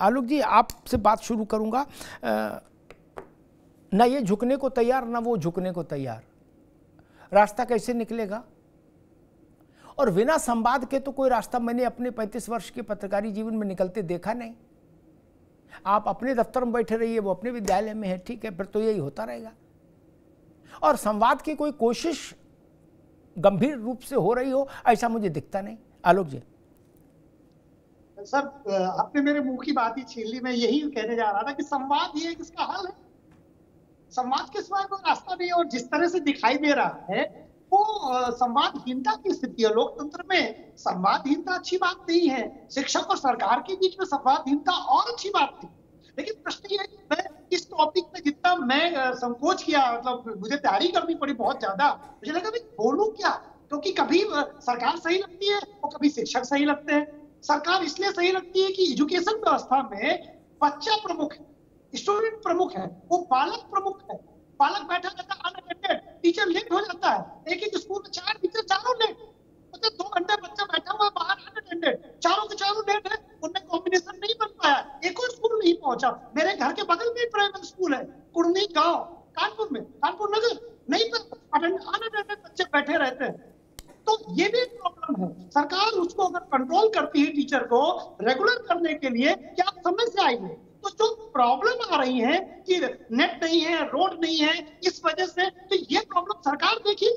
आलोक जी, आपसे बात शुरू करूँगा। ना ये झुकने को तैयार, ना वो झुकने को तैयार। रास्ता कैसे निकलेगा? और बिना संवाद के तो कोई रास्ता मैंने अपने 35 वर्ष के पत्रकारी जीवन में निकलते देखा नहीं। आप अपने दफ्तर में बैठे रहिए, वो अपने विद्यालय में है, ठीक है, फिर तो यही होता रहेगा। और संवाद की कोई कोशिश गंभीर रूप से हो रही हो, ऐसा मुझे दिखता नहीं। आलोक जी। सर आपने मेरे मुँह की बात ही छीन ली। मैं यही कहने जा रहा था कि संवाद ही एक इसका हल है। संवाद के सिवा कोई रास्ता नहीं, और जिस तरह से दिखाई दे रहा है, वो संवादहीनता की स्थिति है। लोकतंत्र में संवादहीनता अच्छी बात नहीं है। शिक्षक और सरकार के बीच में संवादहीनता और अच्छी बात थी लेकिन प्रश्न ये मैं इस टॉपिक में जितना मैं संकोच किया मतलब मुझे तैयारी करनी पड़ी बहुत ज़्यादा, मुझे लगा बोलू क्या? क्योंकि कभी सरकार सही लगती है और कभी शिक्षक सही लगते हैं। सरकार इसलिए सही लगती है कि एजुकेशन व्यवस्था में बच्चा प्रमुख है स्टूडेंट प्रमुख है, वो बालक प्रमुख है। बालक बैठा रहता है अनअटेंडेड टीचर लेट हो जाता है। एक एक स्कूल में चार टीचर चारों लेट मतलब दो घंटे बच्चा बैठा हुआ बाहर अनअटेंडेड चारों के चारों लेट है, उनमें कॉम्बिनेशन नहीं बन पाया। एक और स्कूल नहीं पहुँचा। मेरे घर के बगल में प्राइवेट स्कूल है कुर्नी गाँव, कानपुर में। कानपुर नगर, नहीं अनअटेंडेड बच्चे बैठे रहते हैं। तो ये भी है सरकार उसको अगर कंट्रोल करती है टीचर को रेगुलर करने के लिए, क्या समय से तो जो प्रॉब्लम आ रही है कि नेट नहीं है रोड नहीं है, इस वजह से तो ये प्रॉब्लम सरकार देखी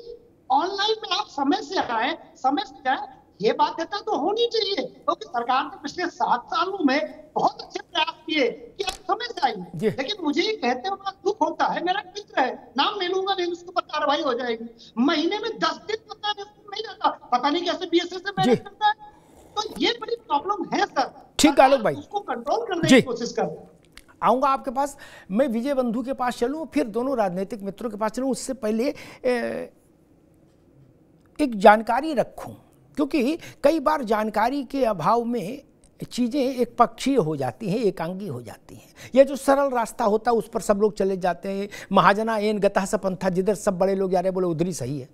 ऑनलाइन में आप समय से आए समय से जाए ये बाध्यता तो होनी चाहिए क्योंकि तो सरकार ने पिछले सात सालों में बहुत अच्छे प्रयास किए कि आप समय से आइए। लेकिन मुझे ये कहते हुए दुख होता है मेरा मित्र है नाम ले लूँगा नहीं उसके ऊपर कार्रवाई हो जाएगी। महीने में दस दिन पता नहीं जाता पता नहीं कैसे बी से मैनेज करता है। तो ये बड़ी प्रॉब्लम है सर। ठीक आलोक भाई। उसको कंट्रोल करने की कोशिश कर आऊँगा आपके पास मैं विजय बंधु के पास चलूँ फिर दोनों राजनीतिक मित्रों के पास चलूँ उससे पहले एक जानकारी रखूँ। क्योंकि कई बार जानकारी के अभाव में चीज़ें एक पक्षीय हो जाती हैं, एकांगी हो जाती हैं। यह जो सरल रास्ता होता है उस पर सब लोग चले जाते हैं। महाजना एन गता सपंथा जिधर सब बड़े लोग जा रहे बोले, उधर ही सही है।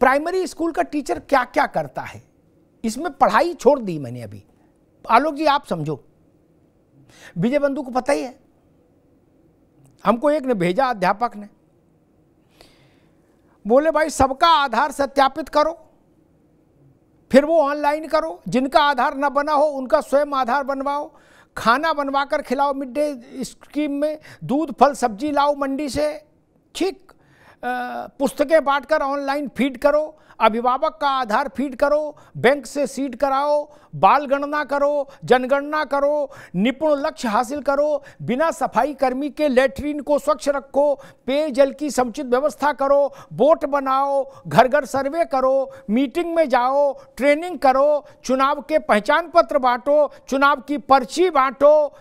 प्राइमरी स्कूल का टीचर क्या क्या करता है? इसमें पढ़ाई छोड़ दी मैंने अभी। आलोक जी, आप समझो। विजय बंधु को पता ही है। हमको एक ने भेजा, अध्यापक ने। बोले, भाई, सबका आधार सत्यापित करो। फिर वो ऑनलाइन करो। जिनका आधार न बना हो, उनका स्वयं आधार बनवाओ। खाना बनवा कर खिलाओ मिड डे स्कीम में। दूध, फल, सब्ज़ी लाओ मंडी से। ठीक। पुस्तकें बांटकर ऑनलाइन फ़ीड करो, अभिभावक का आधार फ़ीड करो, बैंक से सीड कराओ, बाल गणना करो, जनगणना करो, निपुण लक्ष्य हासिल करो, बिना सफ़ाई कर्मी के लेटरिन को स्वच्छ रखो, पेयजल की समुचित व्यवस्था करो, बोट बनाओ घर घर सर्वे करो, मीटिंग में जाओ, ट्रेनिंग करो, चुनाव के पहचान पत्र बांटो, चुनाव की पर्ची बांटो,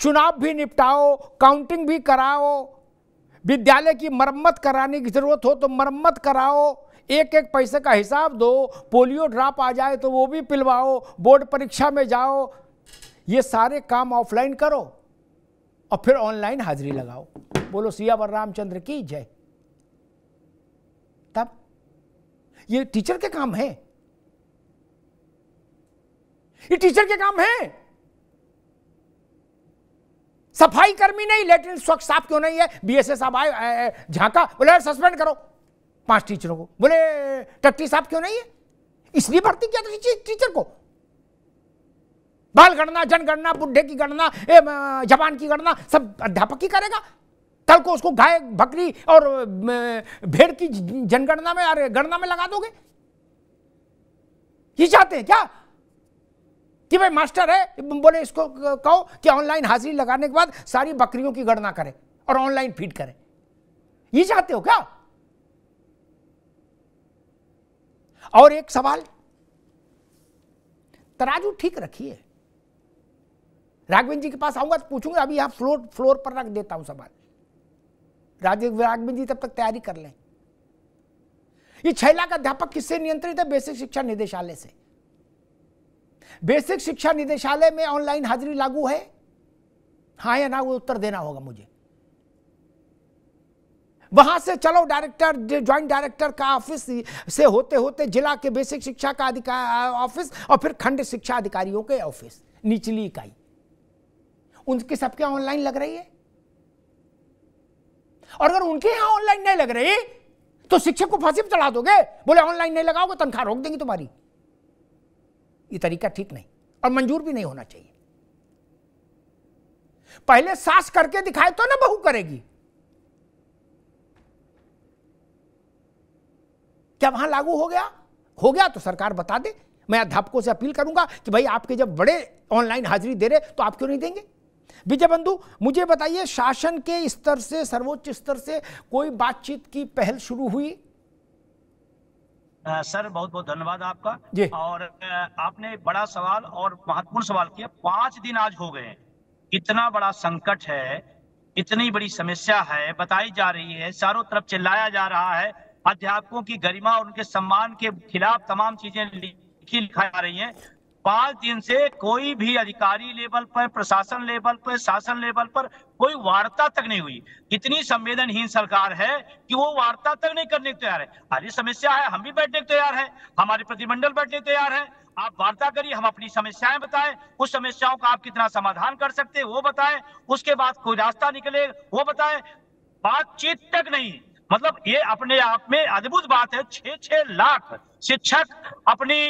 चुनाव भी निपटाओ, काउंटिंग भी कराओ। विद्यालय की मरम्मत कराने की ज़रूरत हो तो मरम्मत कराओ। एक एक पैसे का हिसाब दो। पोलियो ड्राप आ जाए तो वो भी पिलवाओ। बोर्ड परीक्षा में जाओ। ये सारे काम ऑफलाइन करो और फिर ऑनलाइन हाजिरी लगाओ। बोलो, सिया रामचंद्र की जय। तब ये टीचर के काम है। ये टीचर के काम है। सफ़ाई कर्मी नहीं, लेटरिन स्वच्छ साफ़ क्यों नहीं है? बीएसएस साहब आए झांका, बोले सस्पेंड करो। पाँच टीचरों को, बोले, टट्टी साहब क्यों नहीं है? इसलिए भर्ती किया था टीचर को। बाल गणना जनगणना बुढ़े की गणना जवान की गणना सब अध्यापक ही करेगा। कल को उसको गाय, बकरी और भेड़ की जनगणना में, अरे गणना में लगा दोगे? ये चाहते हैं क्या? कि भाई मास्टर है, बोले इसको कहो कि ऑनलाइन हाजिरी लगाने के बाद सारी बकरियों की गणना करे और ऑनलाइन फ़ीड करे। ये चाहते हो क्या? और एक सवाल, तराजू ठीक रखिए। राघवेंद्र जी के पास आऊँगा तो पूछूँगा, अभी आप फ्लोर फ्लोर पर रख देता हूँ सवाल। राघवेंद्र जी तब तक तैयारी कर लें। ये छह लाख अध्यापक किससे नियंत्रित है? बेसिक शिक्षा निदेशालय से। बेसिक शिक्षा निदेशालय में ऑनलाइन हाजिरी लागू है? हाँ या ना, वो उत्तर देना होगा मुझे। वहाँ से चलो डायरेक्टर ज्वाइंट डायरेक्टर का ऑफ़िस से होते होते जिला के बेसिक शिक्षा का अधिकार ऑफ़िस और फिर खंड शिक्षा अधिकारियों के ऑफ़िस, निचली इकाई। उनके सबके ऑनलाइन लग रही है? और अगर उनके यहाँ ऑनलाइन नहीं लग रही तो शिक्षक को फांसी पर चढ़ा दोगे? बोले, ऑनलाइन नहीं लगाओगे, तनख्वाह रोक देंगे तुम्हारी। ये तरीका ठीक नहीं और मंजूर भी नहीं होना चाहिए। पहले सास करके दिखाए तो ना बहू करेगी। क्या वहाँ लागू हो गया? हो गया तो सरकार बता दे। मैं अध्यापकों से अपील करूँगा कि भाई आपके जब बड़े ऑनलाइन हाजिरी दे रहे तो आप क्यों नहीं देंगे? विजय बंधु, मुझे बताइए शासन के स्तर से, सर्वोच्च स्तर से कोई बातचीत की पहल शुरू हुई? आ, सर बहुत बहुत धन्यवाद आपका। और आपने बड़ा सवाल और महत्वपूर्ण सवाल किया। पाँच दिन आज हो गए इतना बड़ा संकट है इतनी बड़ी समस्या है बताई जा रही है चारों तरफ़ चिल्लाया जा रहा है। अध्यापकों की गरिमा और उनके सम्मान के खिलाफ तमाम चीज़ें लिखी लिखाई जा रही हैं। पाँच दिन से कोई भी अधिकारी लेवल पर, प्रशासन लेवल पर, शासन लेवल पर कोई वार्ता तक नहीं हुई। इतनी संवेदनहीन सरकार है कि वो वार्ता तक नहीं करने को तैयार है। अरे समस्या है, हम भी बैठने को तैयार है, हमारे प्रतिमंडल बैठने तैयार है। आप वार्ता करिए, हम अपनी समस्याएँ बताएँ, उस समस्याओं का आप कितना समाधान कर सकते हैं, वो बताएँ, उसके बाद कोई रास्ता निकले, वो बताएँ। बातचीत तक नहीं मतलब ये अपने आप में अद्भुत बात है छह छह लाख शिक्षक अपनी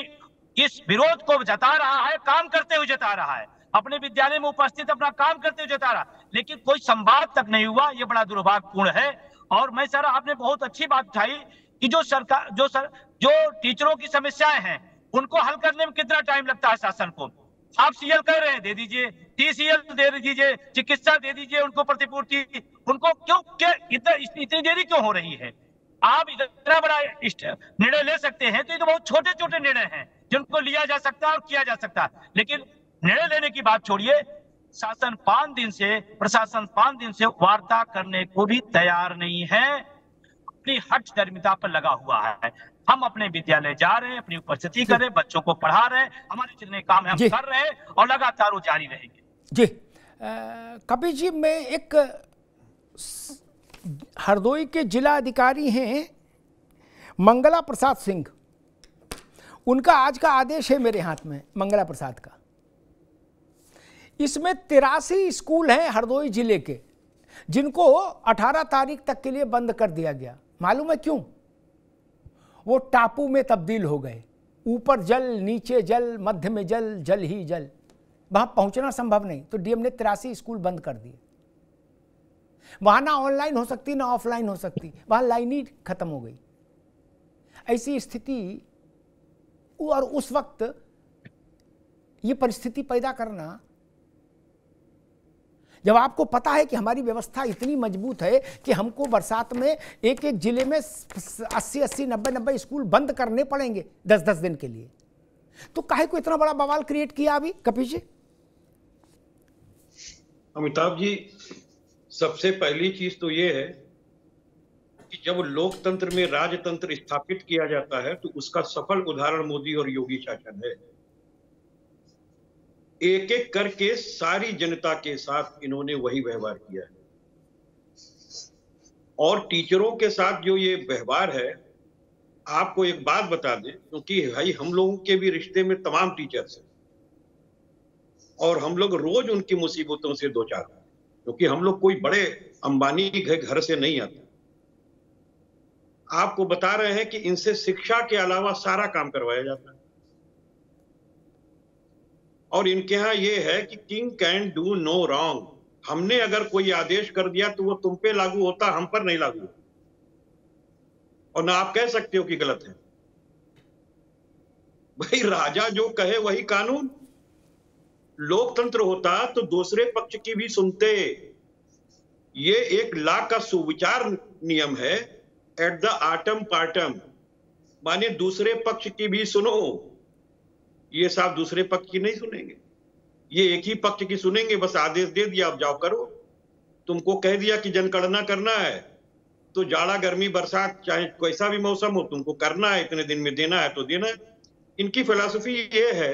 इस विरोध को जता रहा है, काम करते हुए जता रहा है। अपने विद्यालय में उपस्थित, अपना काम करते हुए जता रहा लेकिन कोई संवाद तक नहीं हुआ, ये बड़ा दुर्भाग्यपूर्ण है। और मैं, सर, आपने बहुत अच्छी बात उठाई कि जो सरकार, जो सर, जो टीचरों की समस्याएँ हैं, उनको हल करने में कितना टाइम लगता है शासन को? आप सीएल कर रहे हैं, दे दीजिए। टीसीएल दे दीजिए, चिकित्सा दे दीजिए उनको प्रतिपूर्ति। उनको क्यों, क्या इतना, इतनी देरी क्यों हो रही है? आप इतना बड़ा निर्णय ले सकते हैं तो ये तो बहुत छोटे छोटे निर्णय हैं। जिनको लिया जा सकता है और किया जा सकता है। लेकिन निर्णय लेने की बात छोड़िए शासन पाँच दिन से प्रशासन पाँच दिन से वार्ता करने को भी तैयार नहीं है। अपनी हट धर्मिता पर लगा हुआ है। हम अपने विद्यालय जा रहे हैं अपनी उपस्थिति कर रहे हैं बच्चों को पढ़ा रहे हैं हमारे जितने काम है हम कर रहे हैं और लगातार वो जारी रहेंगे। जी। कपिल जी मैं एक हरदोई के जिला अधिकारी हैं मंगला प्रसाद सिंह। उनका आज का आदेश है मेरे हाथ में, मंगला प्रसाद का। इसमें तिरासी स्कूल हैं हरदोई ज़िले के, जिनको 18 तारीख तक के लिए बंद कर दिया गया। मालूम है क्यों? वो टापू में तब्दील हो गए। ऊपर जल, नीचे जल, मध्य में जल जल ही जल। वहाँ पहुँचना संभव नहीं तो डीएम ने तिरासी स्कूल बंद कर दिए। वहाँ ना ऑनलाइन हो सकती, ना ऑफलाइन हो सकती, वहाँ लाइन ही खत्म हो गई। ऐसी स्थिति और उस वक्त ये परिस्थिति पैदा करना, जब आपको पता है कि हमारी व्यवस्था इतनी मज़बूत है कि हमको बरसात में एक एक ज़िले में अस्सी अस्सी नब्बे नब्बे स्कूल बंद करने पड़ेंगे दस दस दिन के लिए। तो काहे को इतना बड़ा बवाल क्रिएट किया अभी, कपिल जी? अमिताभ जी, सबसे पहली चीज़ तो ये है जब लोकतंत्र में राजतंत्र स्थापित किया जाता है तो उसका सफल उदाहरण मोदी और योगी शासन है एक एक करके सारी जनता के साथ इन्होंने वही व्यवहार किया है। और टीचरों के साथ जो ये व्यवहार है, आपको एक बात बता दें, क्योंकि भाई हम लोगों के भी रिश्ते में तमाम टीचर्स हैं। और हम लोग रोज उनकी मुसीबतों से दो चार क्योंकि हम लोग कोई बड़े अंबानी घर से नहीं आते। आपको बता रहे हैं कि इनसे शिक्षा के अलावा सारा काम करवाया जाता है। और इनके यहाँ यह है कि king can do no wrong हमने अगर कोई आदेश कर दिया तो वो तुम पे लागू होता, हम पर नहीं लागू और ना आप कह सकते हो कि गलत है। भाई, राजा जो कहे वही कानून। लोकतंत्र होता तो दूसरे पक्ष की भी सुनते। ये एक ला का सुविचार नियम है। एट द आटम पार्टम माने दूसरे पक्ष की भी सुनो। ये साहब दूसरे पक्ष की नहीं सुनेंगे। ये एक ही पक्ष की सुनेंगे, बस आदेश दे दिया, आप जाओ करो। तुमको कह दिया कि जनगणना करना है तो जाड़ा, गर्मी, बरसात, चाहे कैसा भी मौसम हो, तुमको करना है, इतने दिन में देना है तो देना है। इनकी फिलॉसफी ये है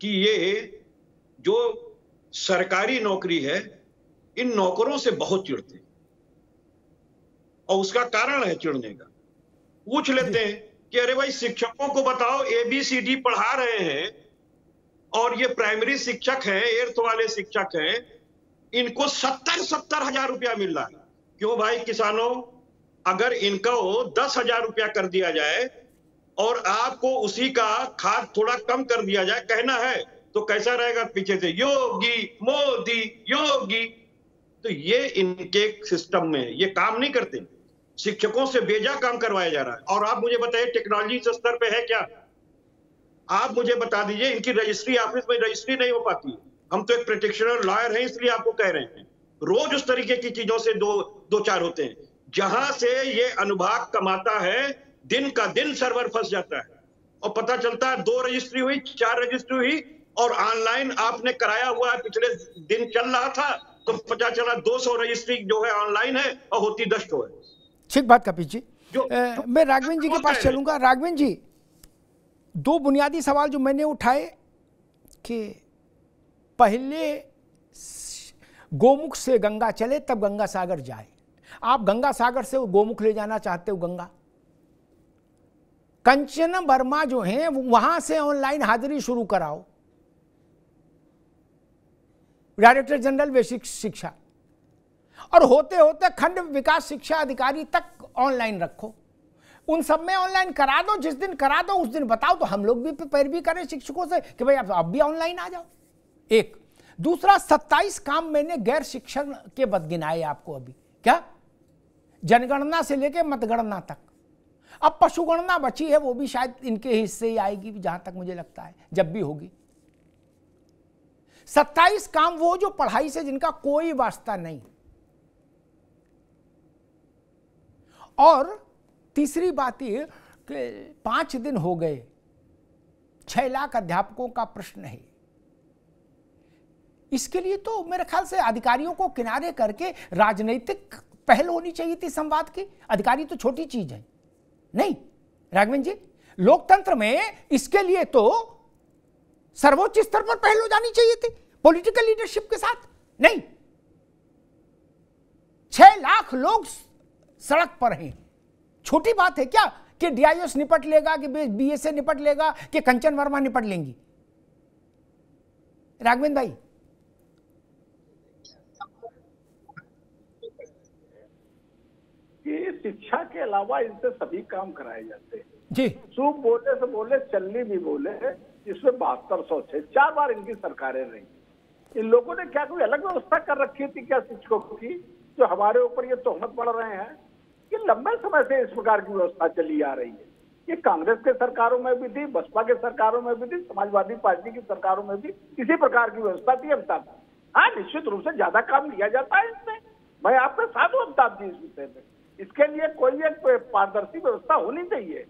कि ये जो सरकारी नौकरी है, इन नौकरों से बहुत चिढ़ते हैं। और उसका कारण है चिढ़ने का। पूछ लेते हैं कि अरे भाई, शिक्षकों को बताओ एबीसीडी पढ़ा रहे हैं और ये प्राइमरी शिक्षक है एर्थ वाले शिक्षक हैं, इनको सत्तर सत्तर हज़ार रुपया मिल रहा है। क्यों भाई, किसानों? अगर इनको दस हज़ार रुपया कर दिया जाए और आपको उसी का खाद थोड़ा कम कर दिया जाए, कहना है तो कैसा रहेगा पीछे से? योगी, मोदी, योगी। तो ये इनके सिस्टम में ये काम नहीं करते। शिक्षकों से बेजा काम करवाया जा रहा है। और आप मुझे बताइए टेक्नोलॉजी स्तर पे है क्या? आप मुझे बता दीजिए, इनकी रजिस्ट्री ऑफ़िस में रजिस्ट्री नहीं हो पाती हम तो एक प्रैक्टिशनर लॉयर हैं, इसलिए आपको कह रहे हैं। रोज उस तरीके की चीज़ों से दो दो चार होते हैं। जहाँ से ये अनुभाग कमाता है, दिन का दिन सर्वर फंस जाता है। और पता चलता है, दो रजिस्ट्री हुई, चार रजिस्ट्री हुई, और ऑनलाइन आपने कराया हुआ पिछले दिन चल रहा था तो पता चला 200 रजिस्ट्री जो है ऑनलाइन है और होती दस है ठीक बात कपिल जी। जो- अ, मैं राघवेंद्र जी के पास चलूँगा। राघवेंद्र जी दो बुनियादी सवाल जो मैंने उठाए कि पहले गोमुख से गंगा चले तब गंगा सागर जाए। आप गंगा सागर से वो गोमुख ले जाना चाहते हो गंगा? कंचन वर्मा जो हैं वहाँ से ऑनलाइन हाजिरी शुरू कराओ। डायरेक्टर जनरल बेसिक शिक्षा। और होते होते खंड विकास शिक्षा अधिकारी तक ऑनलाइन रखो। उन सब में ऑनलाइन करा दो, जिस दिन करा दो, उस दिन बताओ तो हम लोग भी पैरवी करें शिक्षकों से कि भाई आप अब भी ऑनलाइन आ जाओ। एक, दूसरा, सत्ताईस काम मैंने गैर शिक्षण के बद गिनाए आपको अभी। क्या? जनगणना से लेके मतगणना तक। अब पशुगणना बची है, वो भी शायद इनके हिस्से ही आएगी, जहाँ तक मुझे लगता है, जब भी होगी। सत्ताईस काम वो जो पढ़ाई से जिनका कोई वास्ता नहीं। और तीसरी बात ये कि पाँच दिन हो गए, छह लाख अध्यापकों का प्रश्न है। इसके लिए तो मेरे ख्याल से अधिकारियों को किनारे करके राजनीतिक पहल होनी चाहिए थी संवाद की। अधिकारी तो छोटी चीज़ है। नहीं, राघवेंद्र जी, लोकतंत्र में इसके लिए तो सर्वोच्च स्तर पर पहल हो जानी चाहिए थी पॉलिटिकल लीडरशिप के साथ। नहीं। छह लाख लोग सड़क पर हैं। छोटी बात है क्या कि डीआईओ निपट लेगा कि बीएसए निपट लेगा कि कंचन वर्मा निपट लेंगी? राघवेंद्र भाई। शिक्षा के अलावा इनसे सभी काम कराए जाते हैं। जी। चुप बोले से बोले चलनी भी बोले। इसमें बहत्तर सौ थे चार बार इनकी सरकारें रही। इन लोगों ने क्या कोई अलग व्यवस्था कर रखी थी क्या शिक्षकों की जो हमारे ऊपर ये तोहमत पड़ रहे हैं? कि लंबे समय से इस प्रकार की व्यवस्था चली आ रही है। ये कांग्रेस के सरकारों में भी थी, बसपा के सरकारों में भी थी, समाजवादी पार्टी की सरकारों में भी इसी प्रकार की व्यवस्था थी अमिताभ हाँ निश्चित रूप से ज़्यादा काम लिया जाता है इसमें। मैं आपके साथ हूँ अमिताभ जी इस विषय में। इसके लिए कोई एक पारदर्शी व्यवस्था होनी चाहिए।